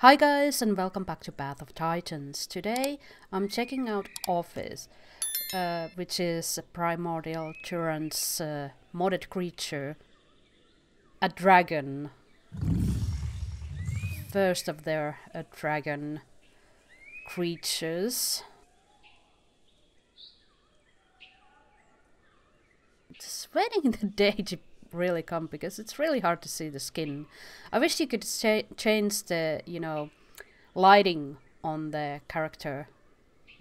Hi guys and welcome back to Path of Titans. Today I'm checking out Ophis, uh, which is a Primordial Tyrant's uh, modded creature. A dragon. First of their uh, dragon creatures. Just waiting the day to really come because it's really hard to see the skin. I wish you could cha change the, you know, lighting on the character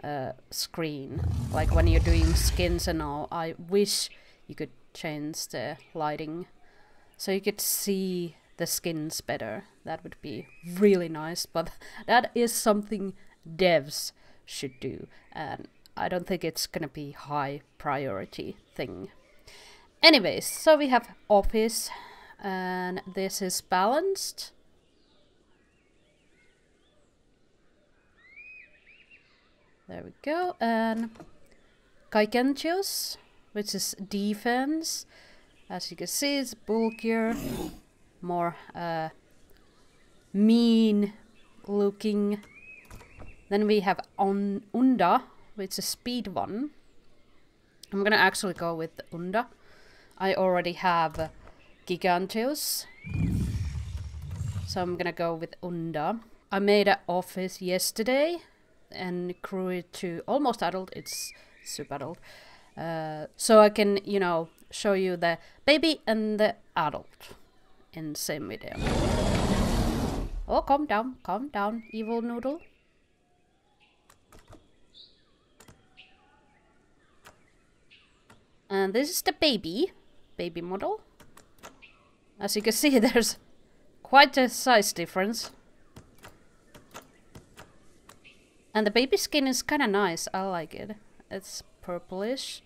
uh, screen. Like when you're doing skins and all, I wish you could change the lighting so you could see the skins better. That would be really nice, but that is something devs should do. And I don't think it's gonna be high priority thing. Anyways, so we have Ophis and this is balanced. There we go. And Giganteus, which is defense. As you can see, it's bulkier, more uh, mean looking. Then we have On Unda, which is speed one. I'm gonna actually go with Unda. I already have Giganteus. So I'm gonna go with Unda. I made an Ophis yesterday and grew it to almost adult. It's super adult. Uh, so I can, you know, show you the baby and the adult in the same video. Oh, calm down, calm down, evil noodle. And this is the baby baby model. As you can see, there's quite a size difference. And the baby skin is kind of nice. I like it. It's purplish.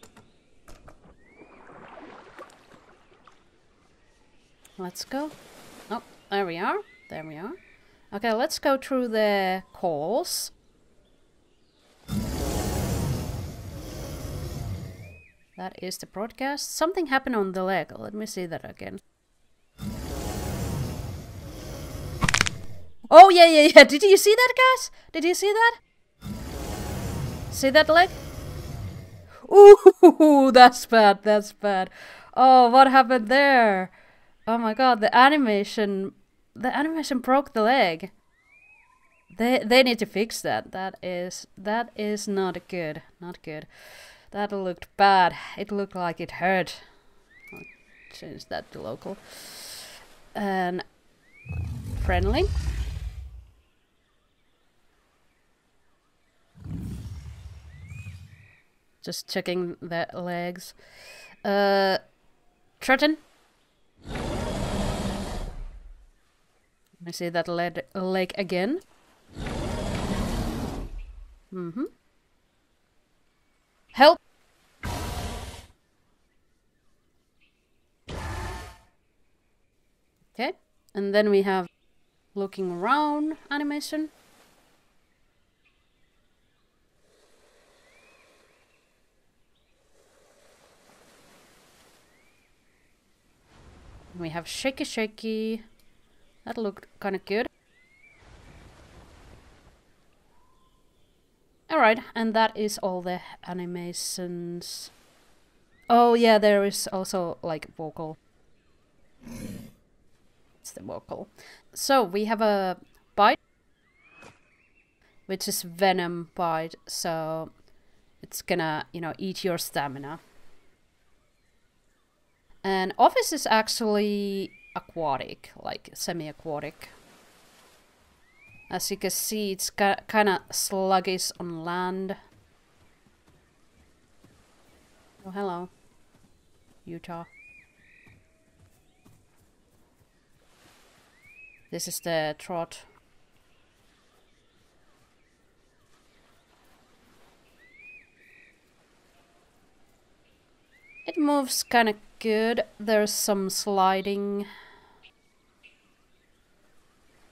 Let's go. Oh, there we are. There we are. Okay, let's go through the calls. That is the broadcast. Something happened on the leg. Let me see that again. Oh, yeah, yeah, yeah. Did you see that, guys? Did you see that? See that leg? Ooh, that's bad. That's bad. Oh, what happened there? Oh my god, the animation... The animation broke the leg. They, they need to fix that. That is... That is not good. Not good. That looked bad. It looked like it hurt. I'll change that to local. And friendly. Just checking the legs. Uh, Triton. Let me see that leg, again. Mm-hmm. Help! Okay, and then we have looking around animation. We have shaky shaky. That looked kind of good. Alright, and that is all the animations. Oh yeah, there is also like vocal. It's the vocal. So we have a bite, which is venom bite, so it's gonna, you know, eat your stamina. And Ophis is actually aquatic, like semi-aquatic. As you can see, it's kind of sluggish on land. Oh, hello. Utah. This is the trot. It moves kind of good. There's some sliding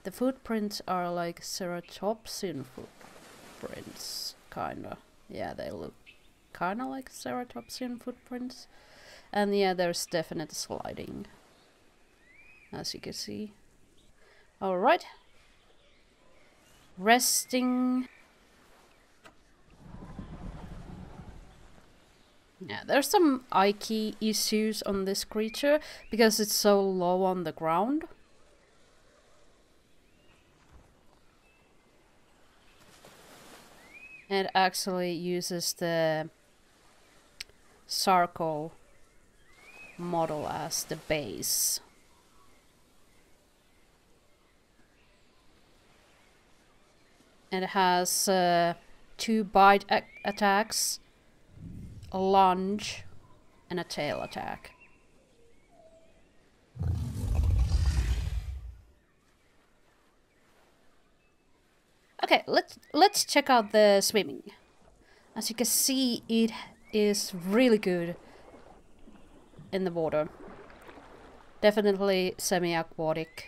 the footprints are like ceratopsian footprints, kinda. Yeah, they look kinda like ceratopsian footprints. And yeah, there's definite sliding, as you can see. Alright. resting. Yeah, there's some key issues on this creature because it's so low on the ground. It actually uses the Sarco model as the base. And it has uh, two bite attacks, a lunge, and a tail attack. Okay, let's let's check out the swimming. As you can see, it is really good in the water. Definitely semi-aquatic.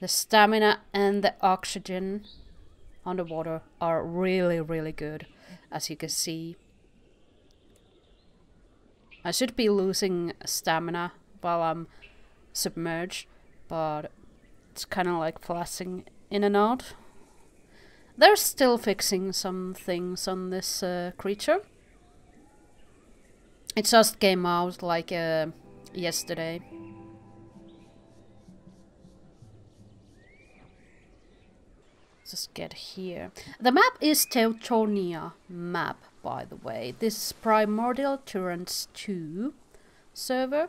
The stamina and the oxygen on the water are really, really good, as you can see. I should be losing stamina while I'm submerged, but it's kind of like flashing in and out. They're still fixing some things on this uh, creature. It just came out like uh, yesterday. just get here. The map is Teutonia map, by the way. This is Primordial Tyrants 2 server.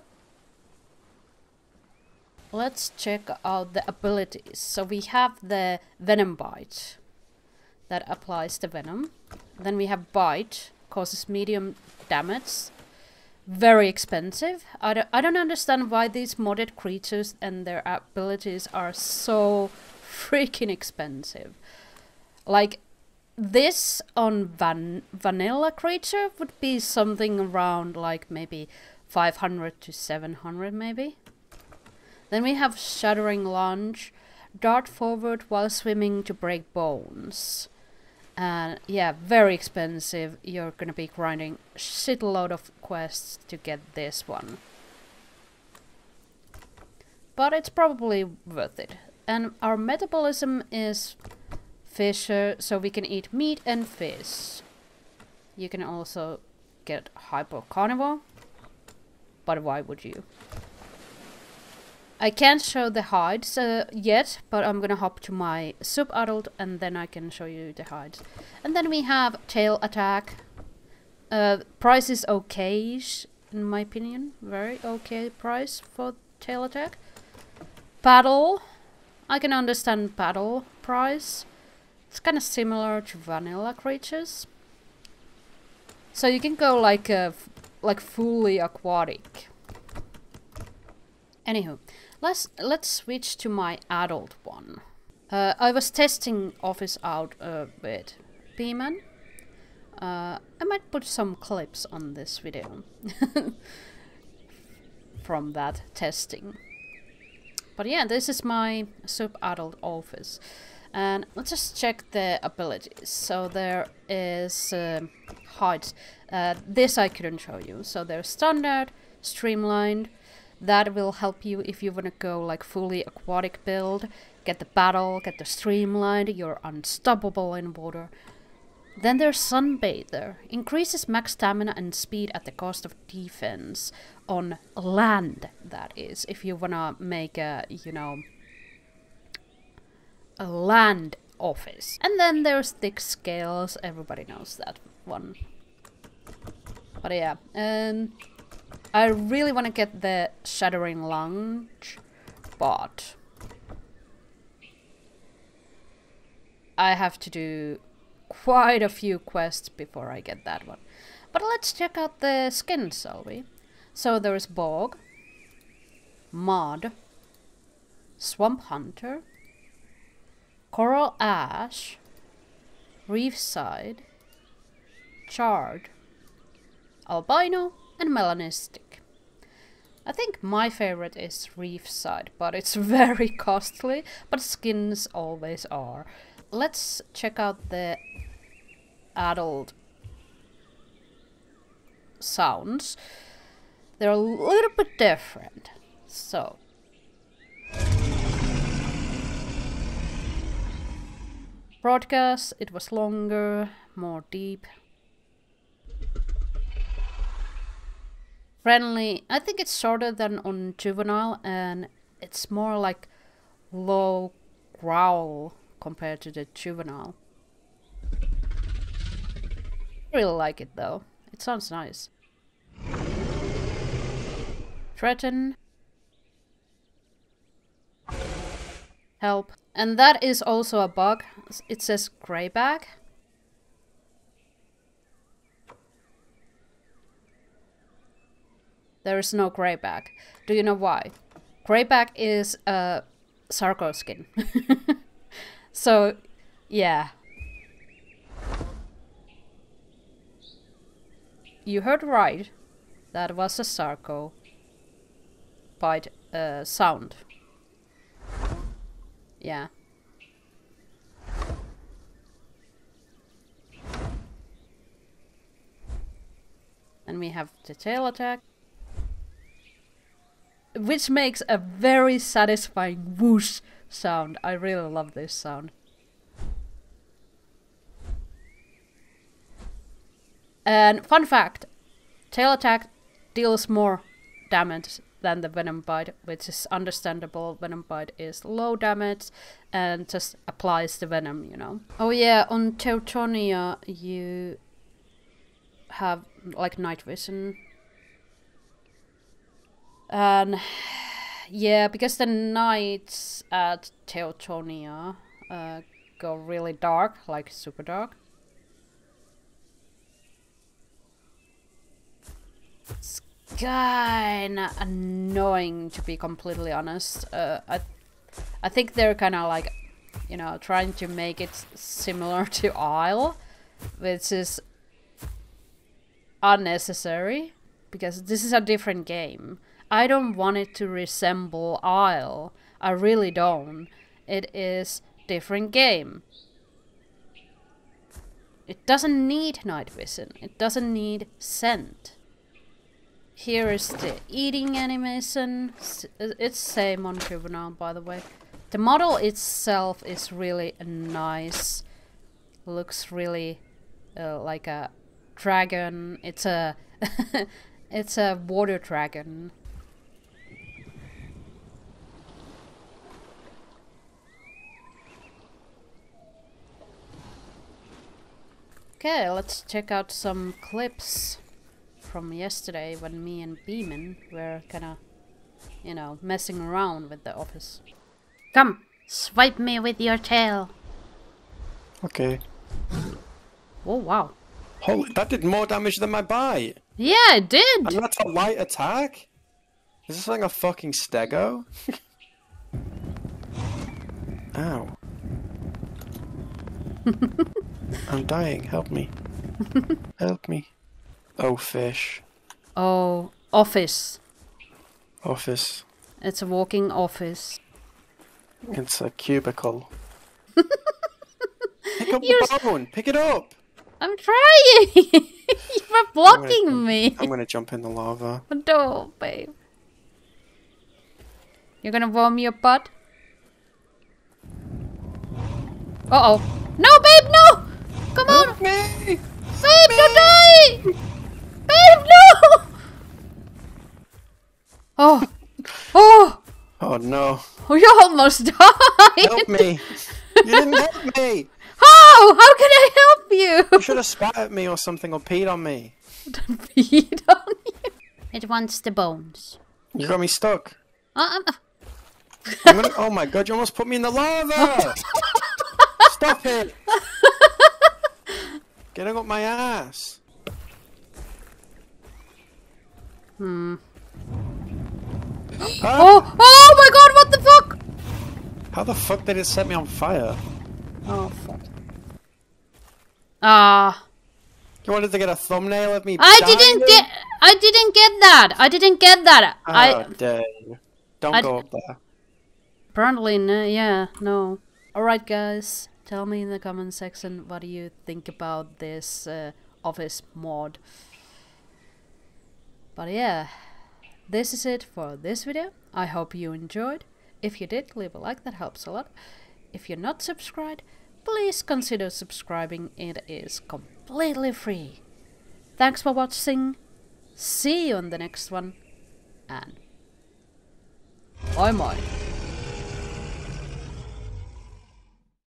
Let's check out the abilities. So we have the Venom Bite that applies the venom. Then we have Bite, causes medium damage. Very expensive. I don't, I don't understand why these modded creatures and their abilities are so freaking expensive. Like, this on van vanilla creature would be something around like maybe 500 to 700 maybe. Then we have Shuddering Lunge, dart forward while swimming to break bones. And yeah, very expensive. You're gonna be grinding shitload of quests to get this one. But it's probably worth it. And our metabolism is fisher, so we can eat meat and fish. You can also get hypercarnivore, but why would you? I can't show the hides uh, yet, but I'm gonna hop to my sub-adult and then I can show you the hides. And then we have tail attack. Uh, price is okay in my opinion. Very okay price for tail attack. Paddle. I can understand paddle price. It's kind of similar to vanilla creatures. So you can go like a, like fully aquatic. Anywho, let's let's switch to my adult one. Uh, I was testing Ophis out a bit. P-Man. Uh, I might put some clips on this video from that testing. But yeah, this is my sub-adult Ophis. And let's just check the abilities. So there is uh, height. Uh, this I couldn't show you. So there's standard, streamlined. That will help you if you want to go like fully aquatic build. Get the paddle, get the streamlined, you're unstoppable in water. Then there's Sunbather. Increases max stamina and speed at the cost of defense. On land, that is. If you wanna make a, you know, a land Ophis. And then there's thick scales. Everybody knows that one. But yeah, um, I really want to get the Shattering Lunge, but I have to do quite a few quests before I get that one. But let's check out the skins, shall we? So there's Bog, Mud, Swamp Hunter, Coral Ash, Reefside, Charred, Albino, and melanistic. I think my favorite is Reefside, but it's very costly, but skins always are. Let's check out the adult sounds. They're a little bit different. So, broadcast, it was longer, more deep, Friendly, I think it's shorter than on Juvenile and it's more like low growl compared to the Juvenile. I really like it though. It sounds nice. Threaten. Help. And that is also a bug. It says grayback. There is no grayback. Do you know why? Grayback is a Sarco skin. so, yeah. You heard right. That was a Sarco bite uh, sound. Yeah. And we have the tail attack. Which makes a very satisfying whoosh sound. I really love this sound. And fun fact, tail attack deals more damage than the venom bite, which is understandable. Venom bite is low damage and just applies the venom, you know. Oh yeah, on Teutonia you have like night vision. And yeah, because the nights at Teutonia uh, go really dark, like super dark. It's kinda annoying to be completely honest. Uh, I, I think they're kind of like, you know, trying to make it similar to Isle, which is unnecessary because this is a different game. I don't want it to resemble Isle. I really don't. It is different game. It doesn't need night vision. It doesn't need scent. Here is the eating animation. It's same on Juvenile, by the way. The model itself is really nice. Looks really uh, like a dragon. It's a it's a water dragon. Okay, let's check out some clips from yesterday when me and Beeman were kinda, you know, messing around with the Ophis. Come, swipe me with your tail. Okay. Oh, wow. Holy, that did more damage than my bite. Yeah, it did. And that's a light attack? Is this like a fucking stego? Ow. I'm dying. Help me. Help me. Oh, fish. Oh, office. Office. It's a walking office. It's a cubicle. Pick up You're... the bone. Pick it up. I'm trying. You're blocking I'm gonna, me. I'm gonna jump in the lava. No, babe. You're gonna warm your butt? Uh oh. No, babe, no! Come on! Help me! Babe, don't die! Babe, no! Oh. Oh. Oh no. Oh, you almost died. Help me. You didn't help me. How? How can I help you? You should have spat at me or something or peed on me. Don't peed on you. It wants the bones. You got me stuck. Uh, uh, I'm gonna, oh my god, you almost put me in the lava! Stop it! Getting up my ass. Hmm. Oh! Oh my god, what the fuck? How the fuck did it set me on fire? Oh fuck. Ah. You wanted to get a thumbnail of me I dying? didn't get- I didn't get that! I didn't get that! Oh, I- dare Don't I go up there. Apparently, no, yeah, no. Alright guys, tell me in the comment section what do you think about this uh, Ophis mod. But yeah, this is it for this video. I hope you enjoyed. If you did, leave a like, that helps a lot. If you're not subscribed, please consider subscribing. It is completely free. Thanks for watching. See you on the next one. And bye bye.